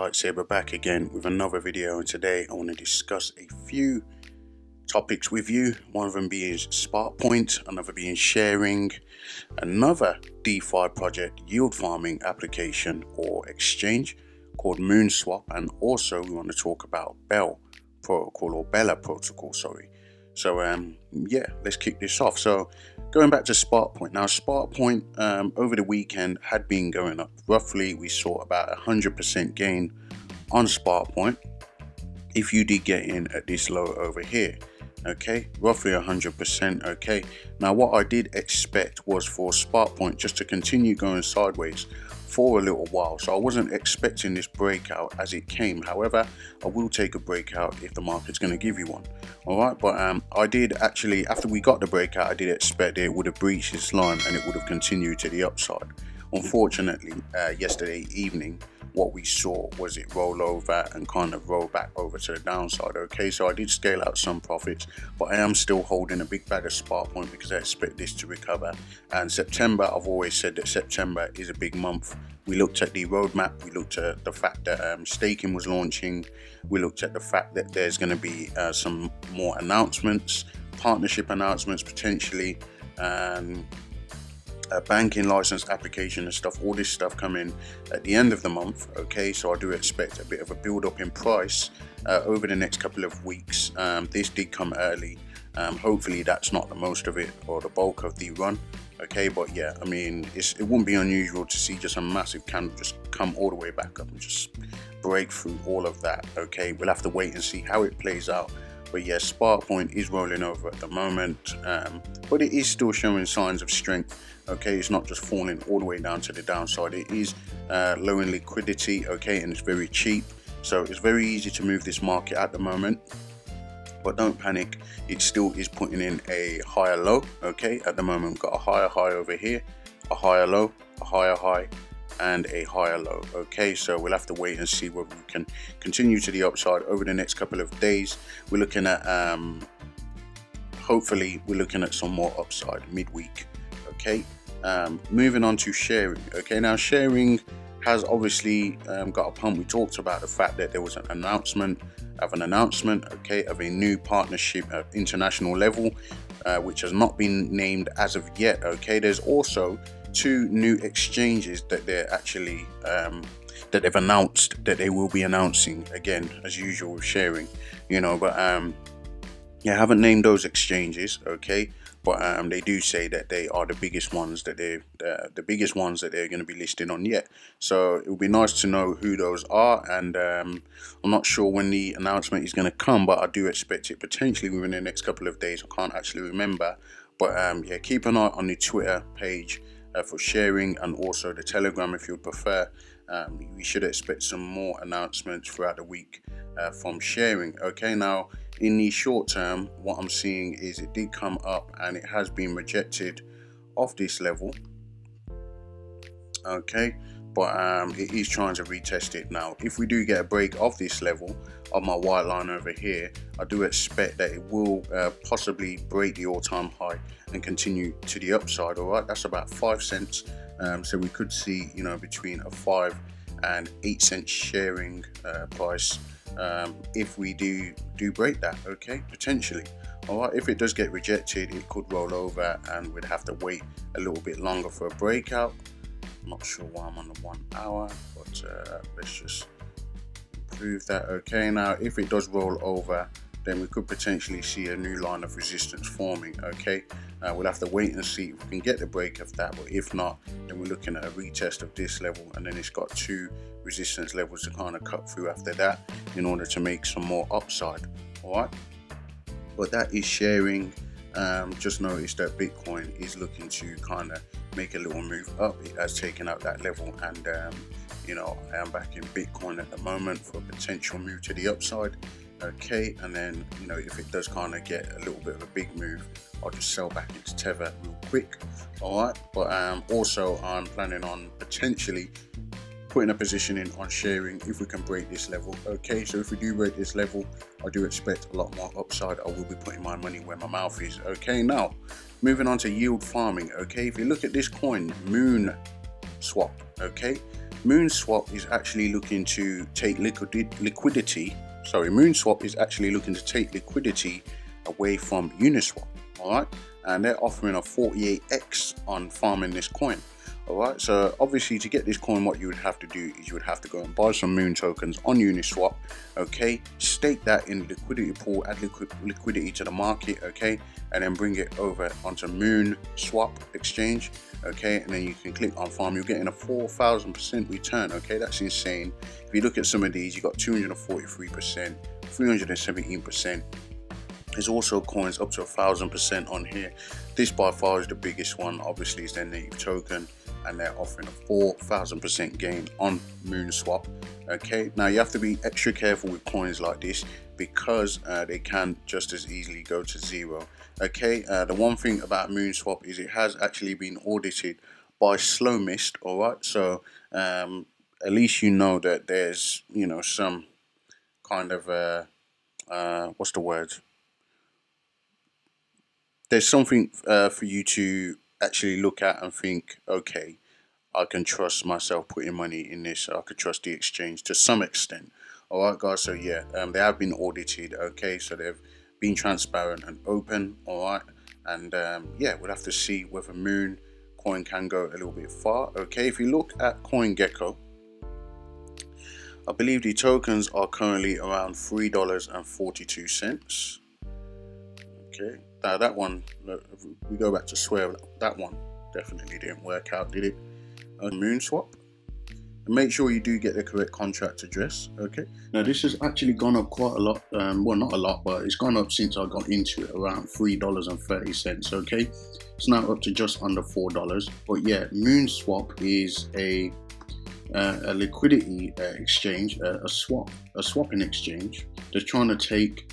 Lightsaber back again with another video and today I want to discuss a few topics with you one of them being spark point another being ShareRing another DeFi project yield farming application or exchange called Moonswap and also we want to talk about Bell protocol or Bella protocol sorry so um, yeah, let's kick this off. So going back to Spark Point. Now Spark Point um, over the weekend had been going up. Roughly we saw about a 100% gain on Spark Point if you did get in at this low over here okay? Roughly 100% okay? Now what I did expect was for Spark Point just to continue going sideways for a little while. So I wasn't expecting this breakout as it came. However I will take a breakout if the market's going to give you one all right? But um, I did actually after we got the breakout I did expect it would have breached this line and it would have continued to the upside. Unfortunately uh, yesterday evening what we saw was it roll over and kind of roll back over to the downside okay? So I did scale out some profits but I am still holding a big bag of spark point because I expect this to recover. And September I've always said that September is a big month. We looked at the roadmap we looked at the fact that um, staking was launching. We looked at the fact that there's going to be uh, some more announcements partnership announcements potentially and a banking license application and stuff, all this stuff coming at the end of the month. Okay, so I do expect a bit of a build up in price uh, over the next couple of weeks. Um, this did come early. Um, hopefully, that's not the most of it or the bulk of the run. Okay, but yeah, I mean, it wouldn't be unusual to see just a massive candle just come all the way back up and just break through all of that. Okay, we'll have to wait and see how it plays out but yes, Spark Point is rolling over at the moment, um, but it is still showing signs of strength. Okay, it's not just falling all the way down to the downside. It is uh, low in liquidity. Okay, and it's very cheap, so it's very easy to move this market at the moment. But don't panic, it still is putting in a higher low. Okay, at the moment, we've got a higher high over here, a higher low, a higher high, and a higher low. Okay so we'll have to wait and see whether we can continue to the upside over the next couple of days. We're looking at um, hopefully we're looking at some more upside midweek. Okay um, moving on to ShareRing. Okay now ShareRing has obviously um, got a pump we talked about the fact that there was an announcement of an announcement okay of a new partnership at international level uh, which has not been named as of yet. Okay there's also two new exchanges that they're actually um, that they've announced that they will be announcing again as usual ShareRing you know but um yeah I haven't named those exchanges okay? But um, they do say that they are the biggest ones that they uh, the biggest ones that they're going to be listing on yet. So it would be nice to know who those are and um, I'm not sure when the announcement is going to come but I do expect it potentially within the next couple of days. I can't actually remember. But um, yeah keep an eye on the Twitter page uh, for ShareRing and also the telegram if you prefer. Um, we should expect some more announcements throughout the week uh, from ShareRing. Okay now in the short term what i'm seeing is it did come up and it has been rejected off this level. Okay but um, it is trying to retest it now. If we do get a break of this level of my white line over here I do expect that it will uh, possibly break the all-time high and continue to the upside all right that's about five cents. Um, so we could see you know between a five and eight cent ShareRing uh, price um, if we do do break that okay? Potentially. All right if it does get rejected it could roll over and we'd have to wait a little bit longer for a breakout Not sure why I'm on the one hour but uh, let's just improve that okay. Now if it does roll over then we could potentially see a new line of resistance forming okay? Uh, we'll have to wait and see if we can get the break of that but if not then we're looking at a retest of this level and then it's got two resistance levels to kind of cut through after that in order to make some more upside all right? But that is ShareRing um, just noticed that bitcoin is looking to kind of make a little move up it has taken out that level and um, you know i am back in bitcoin at the moment for a potential move to the upside okay and then you know if it does kind of get a little bit of a big move I'll just sell back into Tether real quick. All right, but um, also I'm planning on potentially putting a positioning on ShareRing if we can break this level okay? So if we do break this level i do expect a lot more upside. I will be putting my money where my mouth is okay? Now moving on to yield farming okay? If you look at this coin moon swap okay? Moon swap is actually looking to take liquid liquidity sorry moon swap is actually looking to take liquidity away from uniswap all right? And they're offering a 48x on farming this coin Alright, so obviously to get this coin, what you would have to do is you would have to go and buy some Moon tokens on Uniswap, okay? Stake that in liquidity pool, add liquid liquidity to the market, okay? And then bring it over onto Moon Swap exchange, okay? And then you can click on farm, you're getting a 4,000% return, okay? That's insane. If you look at some of these, you got 243%, 317%, there's also coins up to a thousand percent on here. This by far is the biggest one. Obviously, is their native token and they're offering a 4,000% gain on Moonswap. Okay, now you have to be extra careful with coins like this because uh, they can just as easily go to zero. Okay, uh, the one thing about Moonswap is it has actually been audited by Slowmist. All right, so um, at least you know that there's you know some kind of uh, uh, what's the word? There's something uh, for you to actually look at and think, okay, I can trust myself putting money in this. I could trust the exchange to some extent. All right, guys. So yeah, um, they have been audited. Okay, so they've been transparent and open. All right, and um, yeah, we'll have to see whether Moon coin can go a little bit far. Okay, if you look at CoinGecko, I believe the tokens are currently around three dollars and forty-two cents. Okay, now that one, we go back to swear, that one definitely didn't work out, did it? A moon swap. And make sure you do get the correct contract address, okay? Now this has actually gone up quite a lot, um, well not a lot, but it's gone up since I got into it, around $3.30, okay? It's now up to just under $4, but yeah, Moon Swap is a uh, a liquidity uh, exchange, uh, a swap, a swapping exchange They're trying to take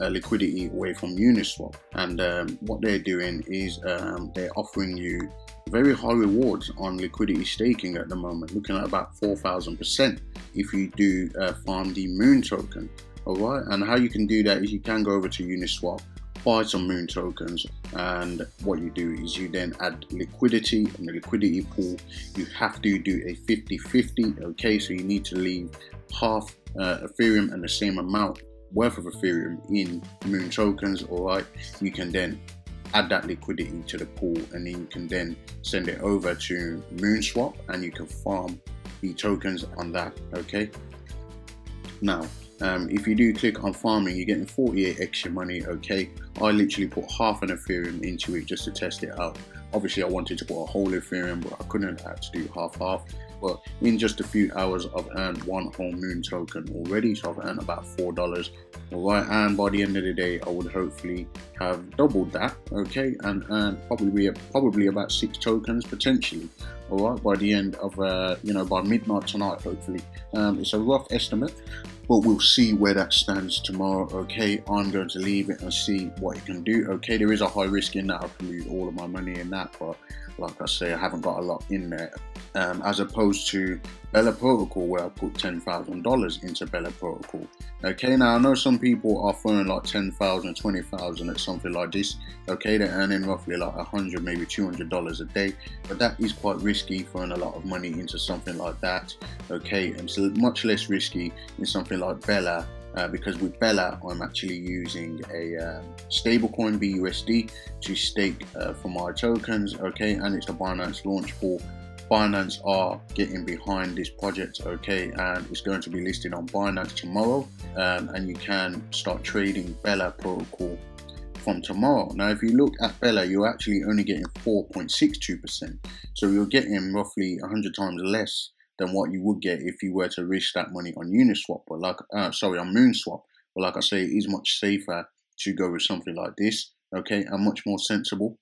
uh, liquidity away from Uniswap. And um, what they're doing is um, they're offering you very high rewards on liquidity staking at the moment, looking at about 4,000% if you do uh, farm the Moon token. All right, and how you can do that is you can go over to Uniswap, buy some Moon tokens, and what you do is you then add liquidity in the liquidity pool. You have to do a 50 50, okay, so you need to leave half uh, Ethereum and the same amount worth of Ethereum in Moon tokens, all right, you can then add that liquidity to the pool and then you can then send it over to Moonswap and you can farm the tokens on that, okay? Now, um, if you do click on farming, you're getting 48 extra money, okay? I literally put half an Ethereum into it just to test it out. Obviously, I wanted to put a whole Ethereum, but I couldn't have to do half-half. But in just a few hours, I've earned one whole moon token already, so I've earned about four dollars. All right, and by the end of the day, I would hopefully have doubled that, okay, and earn probably probably about six tokens potentially. All right, by the end of uh, you know by midnight tonight, hopefully. Um, it's a rough estimate, but we'll see where that stands tomorrow. Okay, I'm going to leave it and see what it can do. Okay, there is a high risk in that. I can lose all of my money in that, but like I say, I haven't got a lot in there. Um, as opposed to Bella Protocol, where I put ten thousand dollars into Bella Protocol. Okay, now I know some people are throwing like 10,000, 20,000 at something like this. Okay, they're earning roughly like a hundred, maybe two hundred dollars a day, but that is quite risky throwing a lot of money into something like that. Okay, and it's much less risky in something like Bella uh, because with Bella, I'm actually using a um, stablecoin BUSD to stake uh, for my tokens, okay, and it's a Binance launch pool. Binance are getting behind this project, okay, and it's going to be listed on Binance tomorrow, um, and you can start trading Bella protocol from tomorrow. Now, if you look at Bella, you're actually only getting 4.62%, so you're getting roughly 100 times less than what you would get if you were to risk that money on Uniswap, but like, uh, sorry, on Moonswap. But like I say, it is much safer to go with something like this, okay, and much more sensible.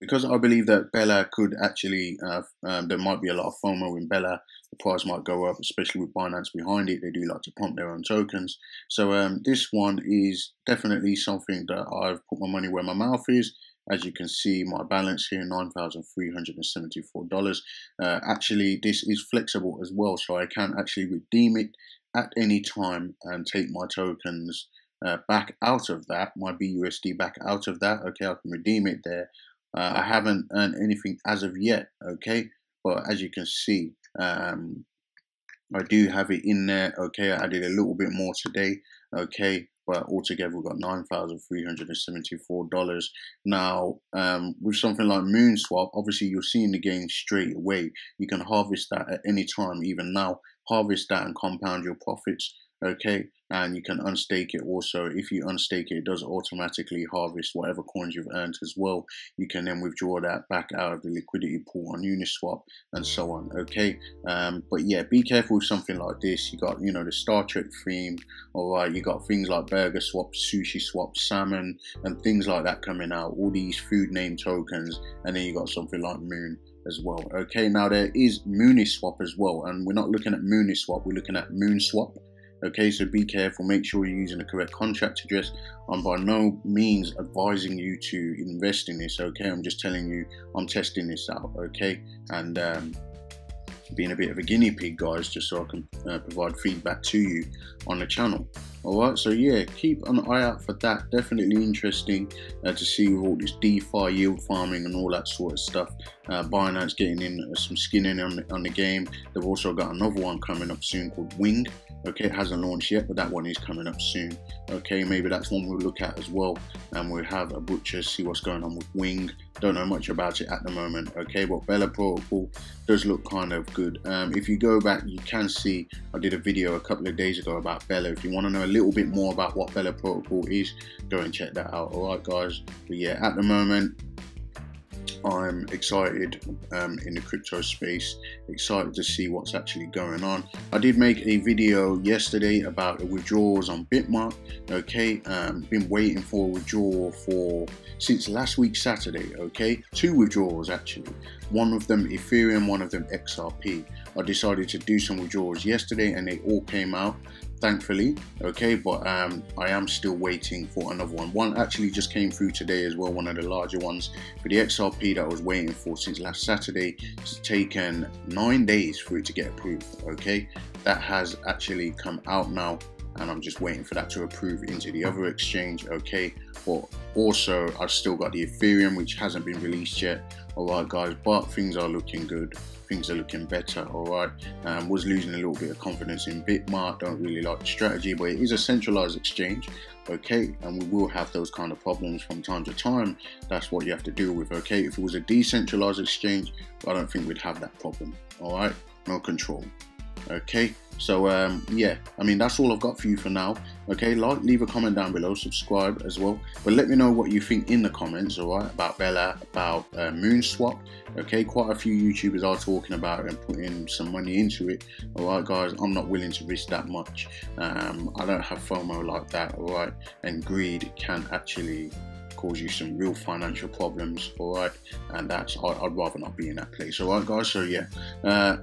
Because I believe that Bella could actually, uh, um, there might be a lot of FOMO in Bella. The price might go up, especially with Binance behind it. They do like to pump their own tokens. So um, this one is definitely something that I've put my money where my mouth is. As you can see my balance here $9,374 uh, actually this is flexible as well so I can actually redeem it at any time and take my tokens uh, back out of that my BUSD back out of that. Okay I can redeem it there. Uh, I haven't earned anything as of yet okay? But as you can see um, I do have it in there okay? I added a little bit more today okay but altogether we've got $9,374. Now, um, with something like MoonSwap, obviously you're seeing the gain straight away. You can harvest that at any time, even now. Harvest that and compound your profits okay? And you can unstake it also. If you unstake it it does automatically harvest whatever coins you've earned as well. You can then withdraw that back out of the liquidity pool on uniswap and so on okay? Um, but yeah be careful with something like this. You got you know the star trek theme all right you got things like burger swap sushi swap salmon and things like that coming out. All these food name tokens. And then you got something like moon as well. Okay, now there is Mooniswap as well, and we're not looking at Mooniswap, we're looking at Moonswap. Okay, so be careful, make sure you're using the correct contract address. I'm by no means advising you to invest in this, okay? I'm just telling you I'm testing this out, okay? And um, being a bit of a guinea pig, guys, just so I can uh, provide feedback to you on the channel. All right, so yeah, keep an eye out for that. Definitely interesting uh, to see with all this DeFi yield farming and all that sort of stuff. Uh, Binance getting in uh, some skin in on, on the game. They've also got another one coming up soon called Wing. Okay, it hasn't launched yet, but that one is coming up soon. Okay, maybe that's one we'll look at as well. And we'll have a butcher, see what's going on with Wing. Don't know much about it at the moment. Okay, but Bella Protocol does look kind of good. Um, if you go back, you can see I did a video a couple of days ago about Bella. If you want to know a little bit more about what Bella Protocol is, go and check that out. All right, guys. But yeah, at the moment, I'm excited um, in the crypto space, excited to see what's actually going on. I did make a video yesterday about the withdrawals on Bitmart. Okay, um, been waiting for a withdrawal for since last week Saturday. Okay, two withdrawals actually. One of them Ethereum, one of them XRP. I decided to do some withdrawals yesterday, and they all came out thankfully okay but um, I am still waiting for another one. One actually just came through today as well one of the larger ones for the XRP that I was waiting for since last Saturday it's taken nine days for it to get approved okay? That has actually come out now and I'm just waiting for that to approve into the other exchange okay but also I've still got the Ethereum which hasn't been released yet alright guys but things are looking good things are looking better. All right, um, was losing a little bit of confidence in Bitmart. Don't really like the strategy, but it is a centralized exchange. Okay, and we will have those kind of problems from time to time. That's what you have to deal with. Okay, if it was a decentralized exchange, I don't think we'd have that problem. All right, no control. Okay, so um, yeah, I mean that's all I've got for you for now. Okay, like, leave a comment down below, subscribe as well. But let me know what you think in the comments, all right, about Bella, about uh, Moonswap. Okay, quite a few YouTubers are talking about and putting some money into it. All right, guys, I'm not willing to risk that much. Um, I don't have FOMO like that. All right, and greed can actually cause you some real financial problems all right and that's I'd, I'd rather not be in that place all right guys so yeah uh,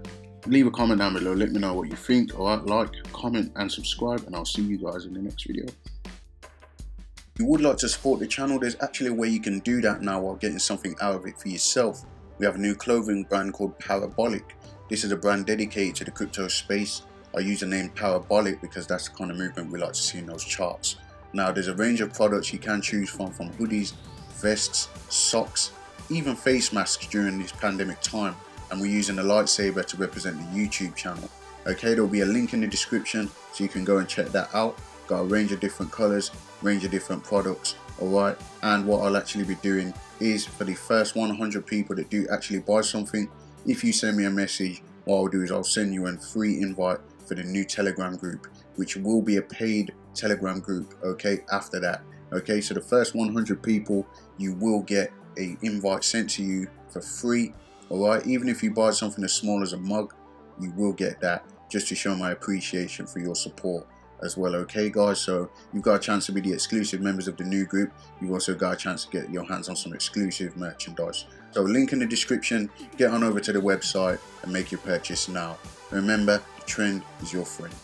leave a comment down below. Let me know what you think all right like comment and subscribe and i'll see you guys in the next video. If you would like to support the channel there's actually a way you can do that now while getting something out of it for yourself. We have a new clothing brand called parabolic. This is a brand dedicated to the crypto space. I use the name parabolic because that's the kind of movement we like to see in those charts. Now there's a range of products you can choose from from hoodies vests socks even face masks during this pandemic time and we're using a lightsaber to represent the YouTube channel. Okay, there'll be a link in the description so you can go and check that out. Got a range of different colors, range of different products, alright? And what I'll actually be doing is for the first 100 people that do actually buy something, if you send me a message, what I'll do is I'll send you a free invite for the new Telegram group, which will be a paid Telegram group, okay, after that. Okay, so the first 100 people, you will get a invite sent to you for free Alright, even if you buy something as small as a mug, you will get that just to show my appreciation for your support as well okay guys? So you've got a chance to be the exclusive members of the new group. You've also got a chance to get your hands on some exclusive merchandise. So link in the description. Get on over to the website and make your purchase now. Remember the trend is your friend